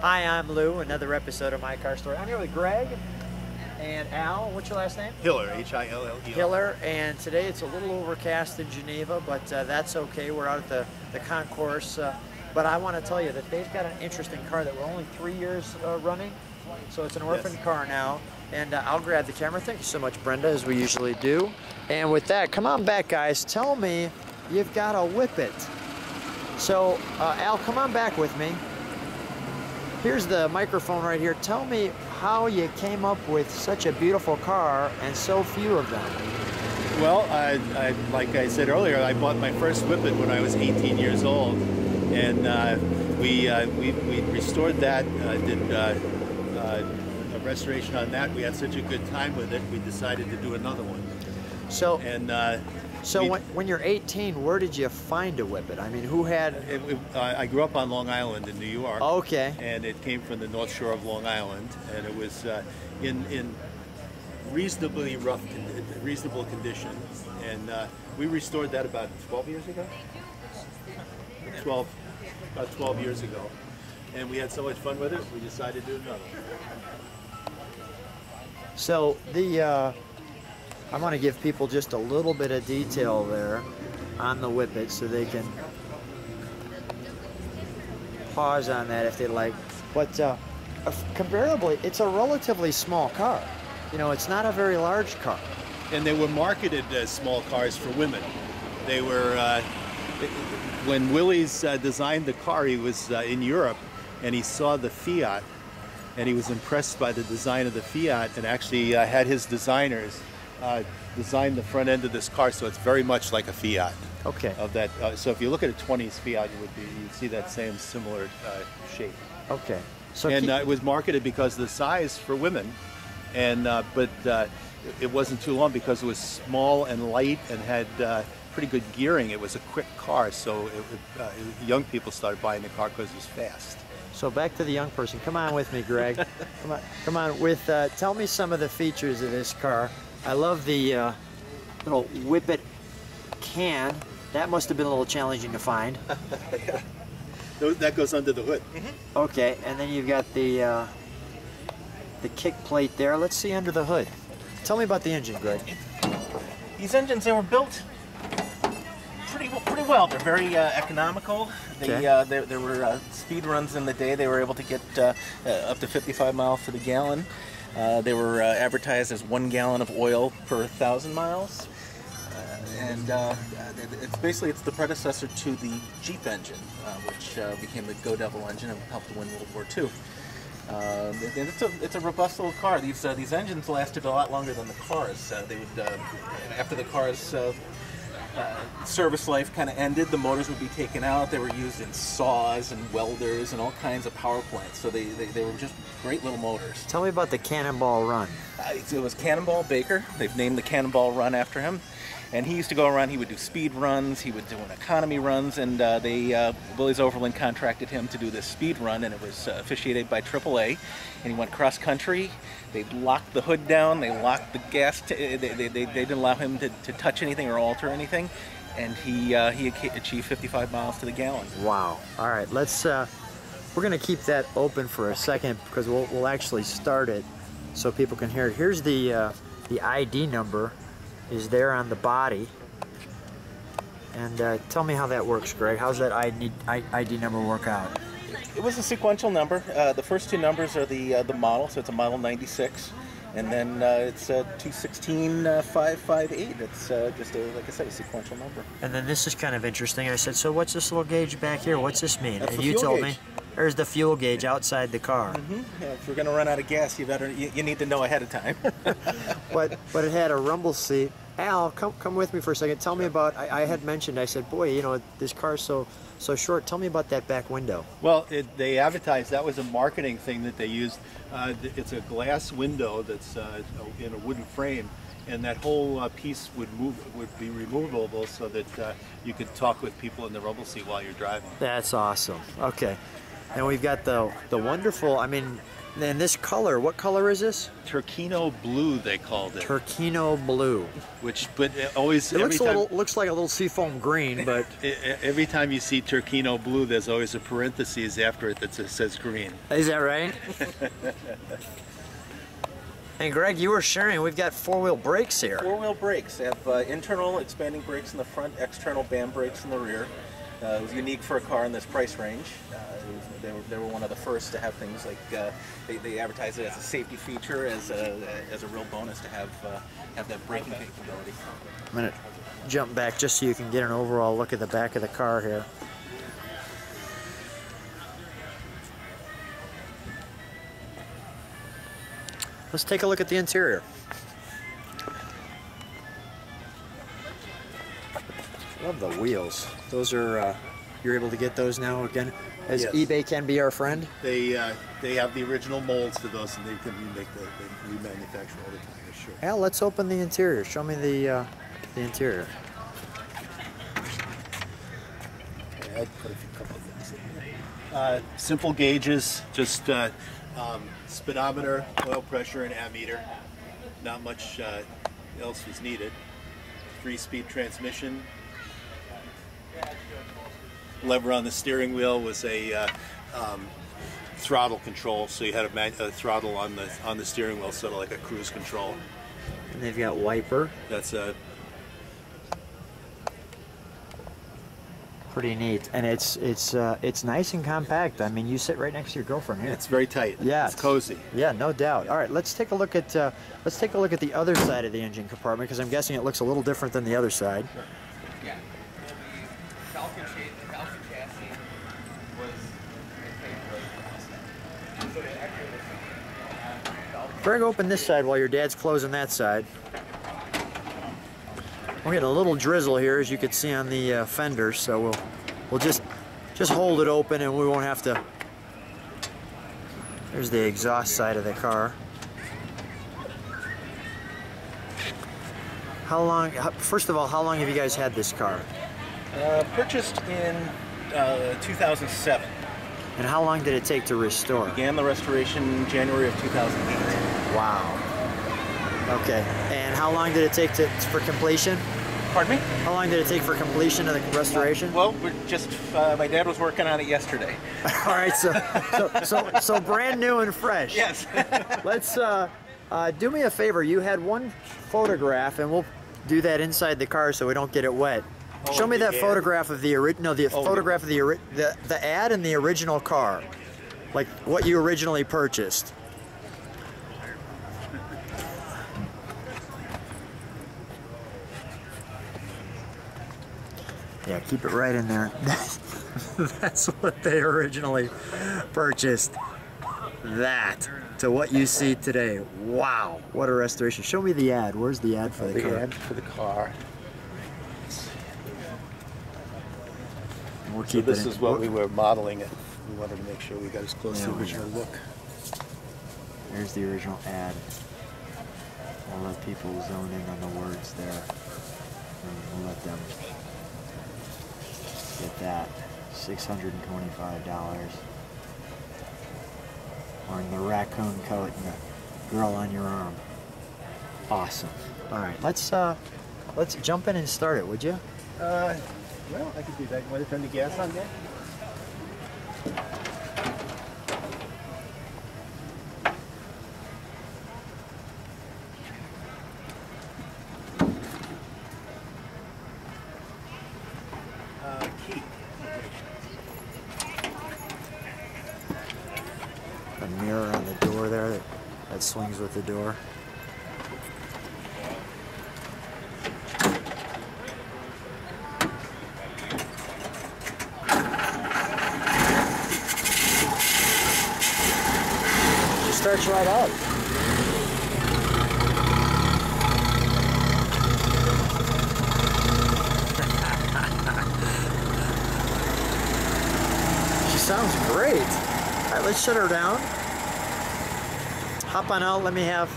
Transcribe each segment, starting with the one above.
Hi, I'm Lou, another episode of My Car Story. I'm here with Greg and Al. What's your last name? Hiller, H-I-L-L-E-R. Hiller, and today it's a little overcast in Geneva, but uh, that's okay. We're out at the, the concourse. Uh, but I want to tell you that they've got an interesting car that we're only three years uh, running. So it's an orphan Yes. car now. And uh, I'll grab the camera. Thank you so much, Brenda, as we usually do. And with that, come on back, guys. Tell me you've got a Whippet. So, uh, Al, come on back with me. Here's the microphone right here. Tell me how you came up with such a beautiful car and so few of them. Well, I, I, like I said earlier, I bought my first Whippet when I was 18 years old, and uh, we, uh, we we restored that, uh, did uh, uh, a restoration on that. We had such a good time with it, we decided to do another one. So, And uh, so we- when, when you're 18, where did you find a Whippet? I mean, who had? it, it, I I grew up on Long Island in New York. Okay. and it came from the North Shore of Long Island, and it was uh, in in reasonably rough, con- reasonable condition, and uh, we restored that about 12 years ago. 12, about 12 years ago, and we had so much fun with it, we decided to do another. So the uh, I want to give people just a little bit of detail there on the Whippet, so they can pause on that if they like. But uh, comparably, it's a relatively small car. You know, it's not a very large car. And they were marketed as small cars for women. They were uh, when Willys uh, designed the car, he was uh, in Europe, and he saw the Fiat, and he was impressed by the design of the Fiat, and actually uh, had his designers uh, design the front end of this car, so it's very much like a Fiat. Okay. Of that, uh, so if you look at a 20s Fiat, you would be you'd see that same similar uh, shape. Okay. So and uh, it was marketed because of the size for women, and uh, but uh, it wasn't too long because it was small and light and had uh, pretty good gearing. It was a quick car, so it, it, uh, young people started buying the car because it was fast. So back to the young person. Come on with me, Greg. come on, come on. With uh, tell me some of the features of this car. I love the uh, little Whippet can. That must have been a little challenging to find. Tho- That goes under the hood. Okay, and then you've got the uh, the kick plate there. Let's see under the hood. Tell me about the engine, Greg. These engines, they were built pretty pretty well. They're very uh, economical. They, Okay. uh, there, there were uh, speed runs in the day. They were able to get uh, uh, up to 55 miles to the gallon. Uh, they were uh, advertised as one gallon of oil per thousand miles. Uh, and uh, it's basically it's the predecessor to the Jeep engine, which became the Go Devil engine and helped win World War II. Uh, and it's a it's a robust little car. These uh, these engines lasted a lot longer than the cars. Uh, they would after the cars. Uh, service life kind of ended. The motors would be taken out. They were used in saws and welders and all kinds of power plants. So they, they, they were just great little motors. Tell me about the Cannonball Run. Uh, it was Cannonball Baker. They've named the Cannonball Run after him. And he used to go around. He would do speed runs. He would do an economy runs. And uh, they uh, Willys Overland contracted him to do this speed run, and it was uh, officiated by AAA. And he went cross country. They locked the hood down. They locked the gas. T- they, they, they, didn't allow him to, to touch anything or alter anything. And he uh, he achieved 55 miles to the gallon. Wow. All right, let's. Uh, we're gonna keep that open for a second because we'll, we'll actually start it so people can hear it. Here's the uh, the ID number is there on the body. And uh, tell me how that works, Greg. How's that ID, ID number work out? It was a sequential number. Uh, the first two numbers are the uh, the model, so it's a model 96, and then uh, it's uh, 216 uh, 558. It's uh, just a, like I said, a sequential number. And then this is kind of interesting. I said, so what's this little gauge back here? What's this mean? That's and you told gauge. me there's the fuel gauge outside the car. Yeah, if you're going to run out of gas, you better you, you need to know ahead of time. but but it had a rumble seat. Al, come come with me for a second. Tell me about. I, I had mentioned. I said, boy, you know, this car's so so short. Tell me about that back window. Well, it, they advertised that was a marketing thing that they used. Uh, it's a glass window that's uh, in a wooden frame, and that whole uh, piece would move would be removable so that uh, you could talk with people in the rumble seat while you're driving. That's awesome. Okay, and we've got the the wonderful. I mean, And this color, what color is this? Turquino blue, they called it. Turquino blue. which, but it always It every looks a time, little looks like a little seafoam green, but every time you see Turquino blue, there's always a parenthesis after it that says, says green. is that right? and Greg, you were sharing. We've got four-wheel brakes here. Four-wheel brakes. They have uh, internal expanding brakes in the front, external band brakes in the rear. Uh, it was unique for a car in this price range. Uh, was, they, were, they were one of the first to have things like uh, they, they advertised it as a safety feature, as a, as a real bonus to have uh, have that braking capability. I'm gonna jump back just so you can get an overall look at the back of the car here. Let's take a look at the interior. Love the wheels. Those are, uh, you're able to get those now again, as Yes. eBay can be our friend. They uh, they have the original molds for those, and they can remake the they remanufacture all the time. for Sure. Al, let's open the interior. Show me the, uh, the interior. Yeah, I'd put a few couple of things in here. Uh, simple gauges, just uh, um, speedometer, oil pressure, and ammeter. Not much uh, else was needed. Three-speed transmission. Lever on the steering wheel was a uh, um, throttle control, so you had a, man- a throttle on the on the steering wheel, sort of like a cruise control. And they've got wiper. That's a Pretty neat, and it's it's uh, it's nice and compact. I mean, you sit right next to your girlfriend here. it's very tight. Yeah, it's cozy. Yeah, no doubt. All right, let's take a look at uh, let's take a look at the other side of the engine compartment because I'm guessing it looks a little different than the other side. Yeah. The Falcon chassis, the Falcon chassis was Greg, open this side while your dad's closing that side. We're getting a little drizzle here, as you can see on the uh, fenders, so we'll we'll just just hold it open and we won't have to. There's the exhaust side of the car. How long? First of all, how long have you guys had this car? Uh, purchased in uh, 2007. And how long did it take to restore? Began the restoration January of 2008. Wow. Okay. And how long did it take to, for completion? Pardon me? How long did it take for completion of the restoration? Well, we're just uh, my dad was working on it yesterday. All right. So, so, so, so brand new and fresh. Yes. Let's uh, uh, do me a favor. You had one photograph, and we'll do that inside the car so we don't get it wet. Oh, Show me that ad? photograph of the original. No, the Oh, photograph of the, the the ad and the original car, like what you originally purchased. Yeah, keep it right in there. That's what they originally purchased. That to what you see today. Wow, what a restoration. Show me the ad. Where's the ad for the, car? for the car. We'll So this is what we were modeling it. We wanted to make sure we got as close to the original go. look. There's the original ad. I'll let people zone in on the words there. And we'll let them get that. $625. Wearing the raccoon coat and the girl on your arm. Awesome. All right, let's uh, let's jump in and start it, would you? Uh, well, I could do that. You want to turn the gas on there? Uh, key. A mirror on the door there that, swings with the door. Starts right up. She sounds great. All right, let's shut her down. Hop on out. Let me have.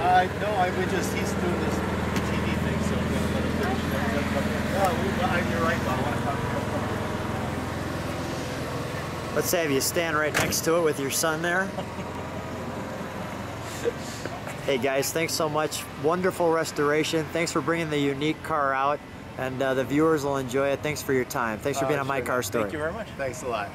Uh, no, I would just, he's doing this TV thing, so I'm going to let him finish. No, you're right, Bob. I want to talk Let's have you stand right next to it with your son there. hey guys, thanks so much. Wonderful restoration. Thanks for bringing the unique car out, and uh, the viewers will enjoy it. Thanks for your time. Thanks for being Oh, on My. Car Story. Thank you very much. Thanks a lot.